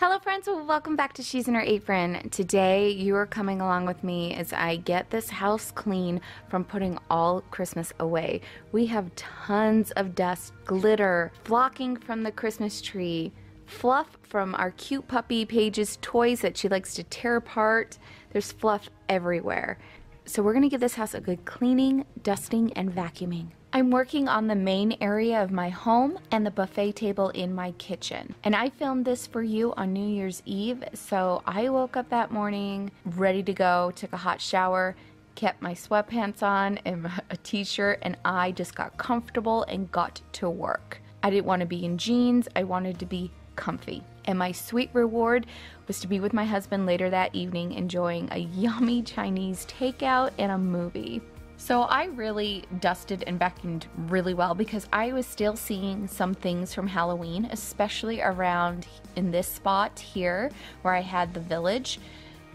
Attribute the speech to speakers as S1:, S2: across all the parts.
S1: Hello friends, welcome back to She's in Her Apron. Today you are coming along with me as I get this house clean from putting all Christmas away. We have tons of dust, glitter, flocking from the Christmas tree, fluff from our cute puppy Paige's toys that she likes to tear apart. There's fluff everywhere. So we're gonna give this house a good cleaning, dusting, and vacuuming. I'm working on the main area of my home and the buffet table in my kitchen. And I filmed this for you on New Year's Eve, so I woke up that morning ready to go, took a hot shower, kept my sweatpants on and a t-shirt, and I just got comfortable and got to work. I didn't want to be in jeans, I wanted to be comfy. And my sweet reward was to be with my husband later that evening enjoying a yummy Chinese takeout and a movie. So I really dusted and vacuumed really well because I was still seeing some things from Halloween, especially around in this spot here where I had the village.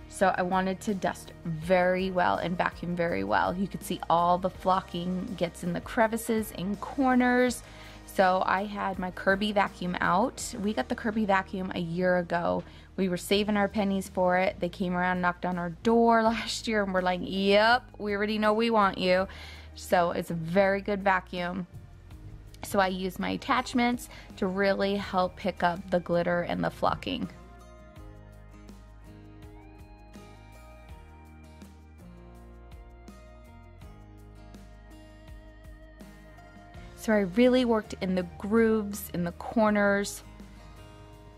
S1: So I wanted to dust very well and vacuum very well. You could see all the flocking gets in the crevices and corners. So I had my Kirby vacuum out. We got the Kirby vacuum a year ago. We were saving our pennies for it. They came around, knocked on our door last year, and we're like, yep, we already know we want you. So it's a very good vacuum. So I use my attachments to really help pick up the glitter and the flocking. So I really worked in the grooves, in the corners,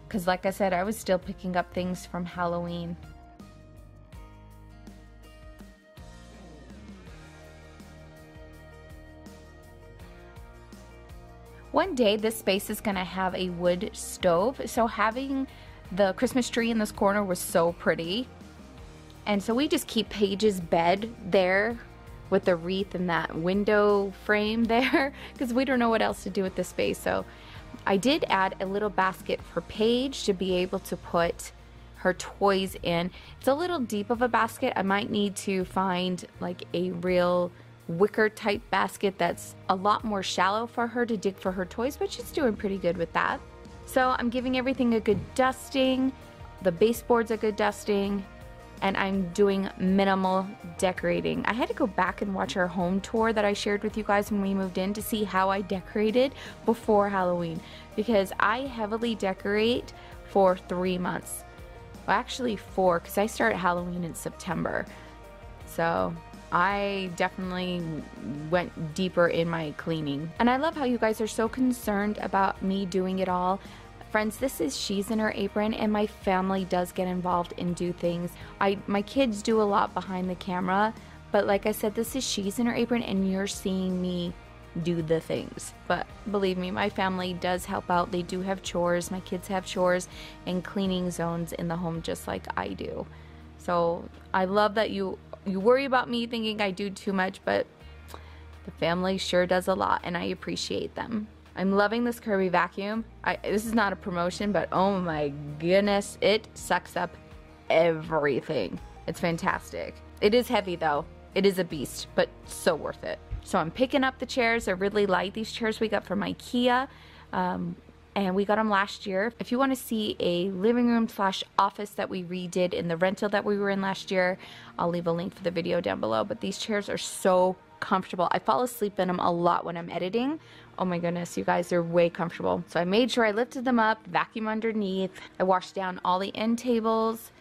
S1: because like I said, I was still picking up things from Halloween. One day this space is going to have a wood stove, so having the Christmas tree in this corner was so pretty. And so we just keep Paige's bed there with the wreath and that window frame there because we don't know what else to do with this space. So I did add a little basket for Paige to be able to put her toys in. It's a little deep of a basket. I might need to find like a real wicker type basket that's a lot more shallow for her to dig for her toys, but she's doing pretty good with that. So I'm giving everything a good dusting. The baseboard's a good dusting and I'm doing minimal decorating. I had to go back and watch our home tour that I shared with you guys when we moved in to see how I decorated before Halloween because I heavily decorate for three months. Well, actually four because I start Halloween in September. So I definitely went deeper in my cleaning. And I love how you guys are so concerned about me doing it all. Friends, this is She's in Her Apron, and my family does get involved and do things. I My kids do a lot behind the camera, but like I said, this is She's in Her Apron, and you're seeing me do the things. But believe me, my family does help out. They do have chores. My kids have chores and cleaning zones in the home just like I do. So I love that you you worry about me thinking I do too much, but the family sure does a lot and I appreciate them. I'm loving this Kirby vacuum. I, this is not a promotion, but oh my goodness, it sucks up everything. It's fantastic. It is heavy though. It is a beast, but so worth it. So I'm picking up the chairs. They're really light. These chairs we got from Ikea. Um, and we got them last year. If you want to see a living room slash office that we redid in the rental that we were in last year, I'll leave a link for the video down below. But these chairs are so comfortable. I fall asleep in them a lot when I'm editing. Oh my goodness, you guys, they're way comfortable. So I made sure I lifted them up, vacuum underneath. I washed down all the end tables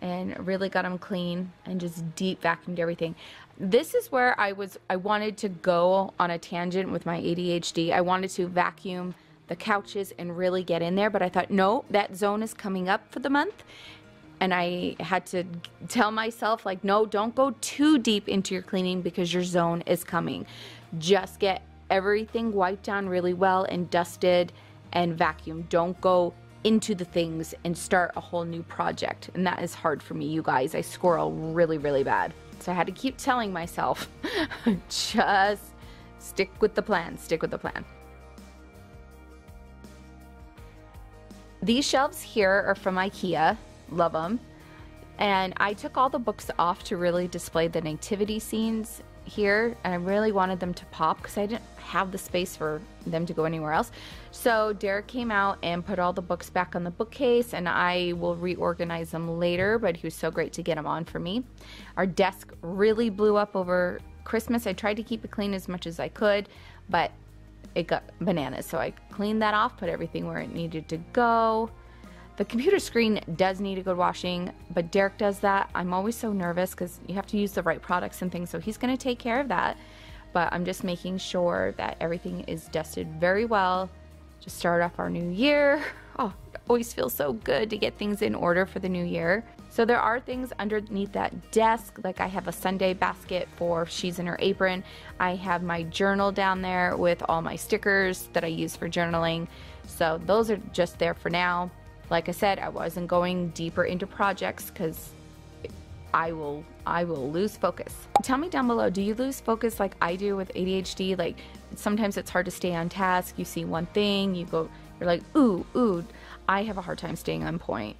S1: and really got them clean and just deep vacuumed everything. This is where I was, I wanted to go on a tangent with my ADHD. I wanted to vacuum the couches and really get in there, but I thought, no, that zone is coming up for the month. And I had to tell myself like no don't go too deep into your cleaning because your zone is coming. Just get everything wiped down really well and dusted and vacuum don't go into the things and start a whole new project. And that is hard for me you guys. I squirrel really really bad. So I had to keep telling myself just stick with the plan stick with the plan these shelves here are from Ikea love them. And I took all the books off to really display the nativity scenes here and I really wanted them to pop because I didn't have the space for them to go anywhere else. So Derek came out and put all the books back on the bookcase and I will reorganize them later, but he was so great to get them on for me. Our desk really blew up over Christmas. I tried to keep it clean as much as I could, but it got bananas. So I cleaned that off, put everything where it needed to go. The computer screen does need a good washing, but Derek does that. I'm always so nervous because you have to use the right products and things, so he's going to take care of that. But I'm just making sure that everything is dusted very well to start off our new year. Oh, always feels so good to get things in order for the new year. So there are things underneath that desk, like I have a Sunday basket for She's in Her Apron. I have my journal down there with all my stickers that I use for journaling. So those are just there for now. Like I said, I wasn't going deeper into projects because I will I will lose focus. Tell me down below, do you lose focus like I do with ADHD? Like sometimes it's hard to stay on task. You see one thing, you go you're like, "Ooh, ooh." I have a hard time staying on point.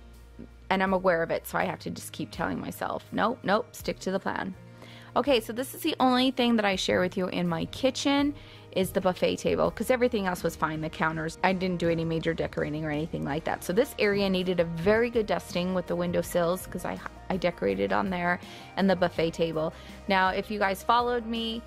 S1: And I'm aware of it, so I have to just keep telling myself, "Nope, nope, stick to the plan." Okay, so this is the only thing that I share with you in my kitchen is the buffet table because everything else was fine. The counters, I didn't do any major decorating or anything like that. So this area needed a very good dusting with the windowsills because I, I decorated on there and the buffet table. Now, if you guys followed me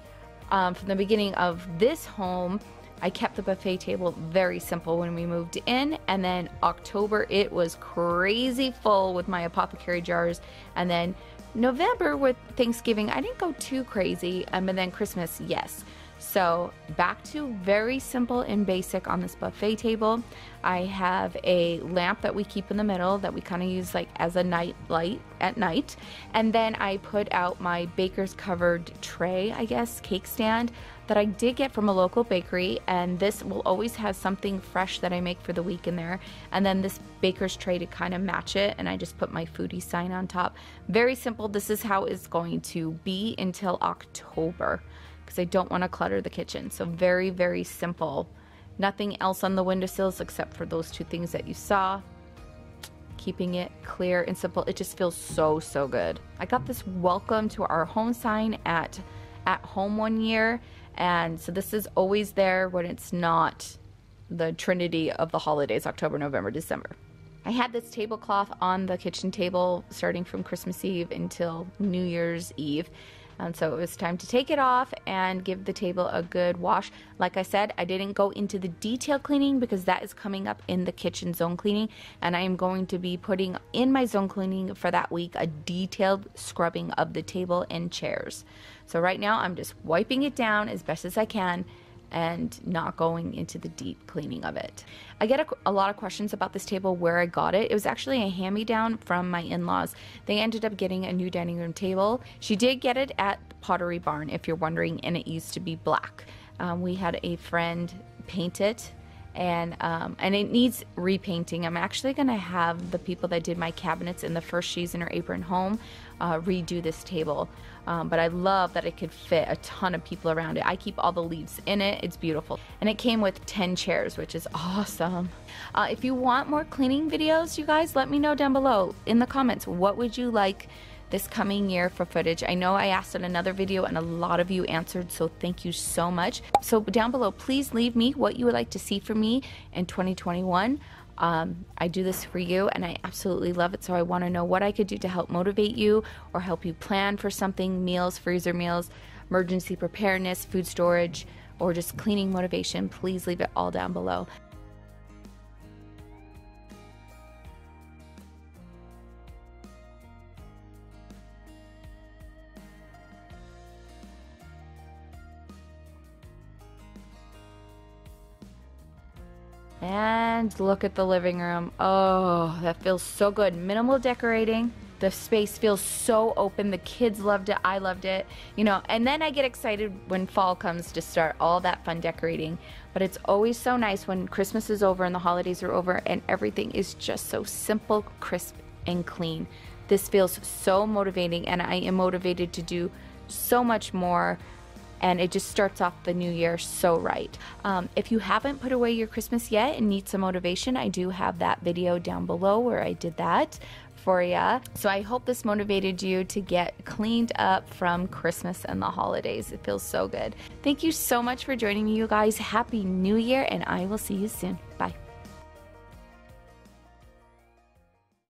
S1: um, from the beginning of this home, I kept the buffet table very simple when we moved in, and then October it was crazy full with my apothecary jars, and then November with Thanksgiving I didn't go too crazy, um, and then Christmas yes. So back to very simple and basic on this buffet table. I have a lamp that we keep in the middle that we kind of use like as a night light at night. And then I put out my baker's covered tray, I guess, cake stand that I did get from a local bakery. And this will always have something fresh that I make for the week in there. And then this baker's tray to kind of match it. And I just put my foodie sign on top. Very simple. This is how it's going to be until October because I don't want to clutter the kitchen. So very, very simple. Nothing else on the windowsills except for those two things that you saw. Keeping it clear and simple. It just feels so, so good. I got this welcome to our home sign at at home one year. And so this is always there when it's not the trinity of the holidays, October, November, December. I had this tablecloth on the kitchen table starting from Christmas Eve until New Year's Eve. And so it was time to take it off and give the table a good wash. Like I said, I didn't go into the detail cleaning because that is coming up in the kitchen zone cleaning. And I am going to be putting in my zone cleaning for that week a detailed scrubbing of the table and chairs. So right now I'm just wiping it down as best as I can and not going into the deep cleaning of it. I get a, a, lot of questions about this table where I got it. It was actually a hand me down from my in laws. They ended up getting a new dining room table. She did get it at Pottery Barn, if you're wondering, and it used to be black. Um, we had a friend paint it and um, and it needs repainting. I'm actually going to have the people that did my cabinets in the first She's in Her Apron home uh, redo this table. Um, but I love that it could fit a ton of people around it. I keep all the leaves in it. It's beautiful. And it came with 10 chairs, which is awesome. Uh, if you want more cleaning videos, you guys, let me know down below in the comments. What would you like this coming year for footage? I know I asked in another video and a lot of you answered, so thank you so much. So down below, please leave me what you would like to see from me in 2021. Um, I do this for you and I absolutely love it. So I want to know what I could do to help motivate you or help you plan for something meals, freezer meals, emergency preparedness, food storage, or just cleaning motivation. Please leave it all down below. And look at the living room. Oh, that feels so good. Minimal decorating. The space feels so open. The kids loved it. I loved it. You know, and then I get excited when fall comes to start all that fun decorating. But it's always so nice when Christmas is over and the holidays are over and everything is just so simple, crisp, and clean. This feels so motivating, and I am motivated to do so much more and it just starts off the new year so right. Um, if you haven't put away your Christmas yet and need some motivation, I do have that video down below where I did that for you. So I hope this motivated you to get cleaned up from Christmas and the holidays. It feels so good. Thank you so much for joining me, you guys. Happy New Year, and I will see you soon. Bye.